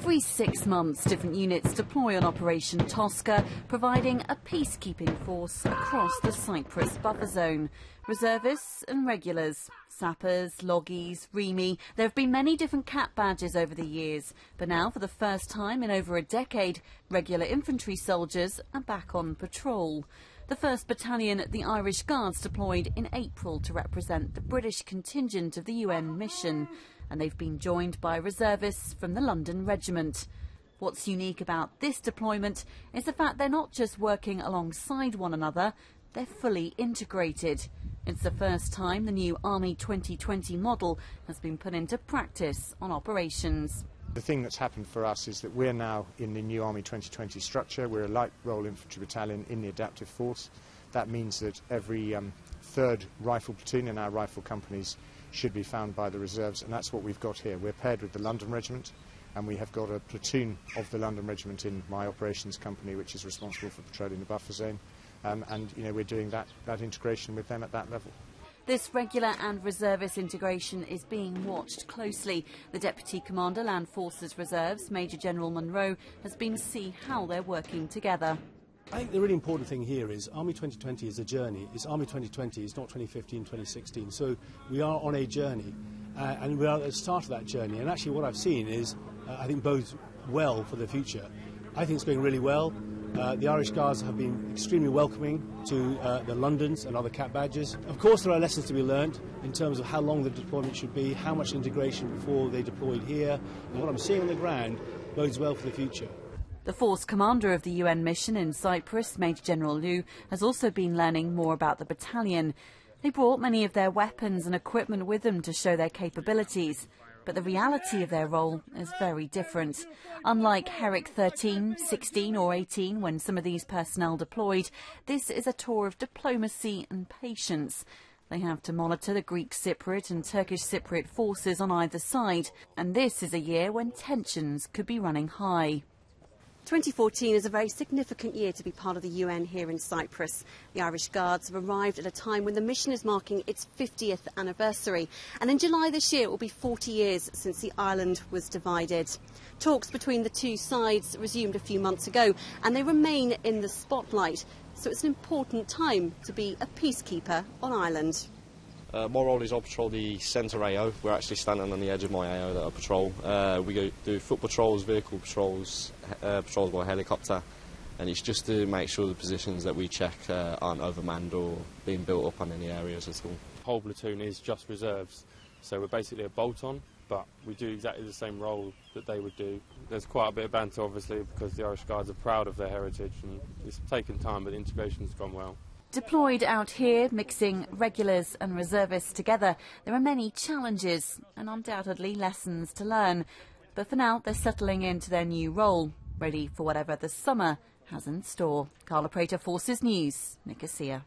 Every six months, different units deploy on Operation Tosca, providing a peacekeeping force across the Cyprus buffer zone. Reservists and regulars, sappers, loggies, REME. There have been many different CAP badges over the years, but now, for the first time in over a decade, regular infantry soldiers are back on patrol. The 1st Battalion, the Irish Guards, deployed in April to represent the British contingent of the UN mission, and they've been joined by reservists from the London Regiment. What's unique about this deployment is the fact they're not just working alongside one another, they're fully integrated. It's the first time the new Army 2020 model has been put into practice on operations. The thing that's happened for us is that we're now in the new Army 2020 structure. We're a light role infantry battalion in the adaptive force. That means that every um, third rifle platoon in our rifle companies should be found by the reserves, and that's what we've got here. We're paired with the London Regiment, and we have got a platoon of the London Regiment in my operations company, which is responsible for patrolling the buffer zone. Um, and you know we're doing that, that integration with them at that level. This regular and reservist integration is being watched closely. The Deputy Commander Land Forces Reserves, Major General Munro, has been to see how they're working together. I think the really important thing here is Army 2020 is a journey. It's Army 2020, it's not 2015, 2016. So we are on a journey, uh, and we are at the start of that journey. And actually, what I've seen is, uh, I think, bodes well for the future. I think it's going really well. Uh, the Irish Guards have been extremely welcoming to uh, the Londons and other CAP badges. Of course, there are lessons to be learned in terms of how long the deployment should be, how much integration before they deployed here. And what I'm seeing on the ground bodes well for the future. The force commander of the UN mission in Cyprus, Major General Liu, has also been learning more about the battalion. They brought many of their weapons and equipment with them to show their capabilities but the reality of their role is very different. Unlike Herrick 13, 16 or 18 when some of these personnel deployed, this is a tour of diplomacy and patience. They have to monitor the Greek Cypriot and Turkish Cypriot forces on either side, and this is a year when tensions could be running high. 2014 is a very significant year to be part of the UN here in Cyprus. The Irish Guards have arrived at a time when the mission is marking its 50th anniversary. And in July this year, it will be 40 years since the island was divided. Talks between the two sides resumed a few months ago, and they remain in the spotlight. So it's an important time to be a peacekeeper on Ireland. Uh, my role is I patrol the centre AO. We're actually standing on the edge of my AO that I patrol. Uh, we go do foot patrols, vehicle patrols, uh, patrols by helicopter, and it's just to make sure the positions that we check uh, aren't overmanned or being built up on any areas at all. whole platoon is just reserves, so we're basically a bolt-on, but we do exactly the same role that they would do. There's quite a bit of banter, obviously, because the Irish Guards are proud of their heritage, and it's taken time, but the integration's gone well. Deployed out here, mixing regulars and reservists together, there are many challenges and undoubtedly lessons to learn. But for now, they're settling into their new role, ready for whatever the summer has in store. Carla Prater, Forces News, Nicosia.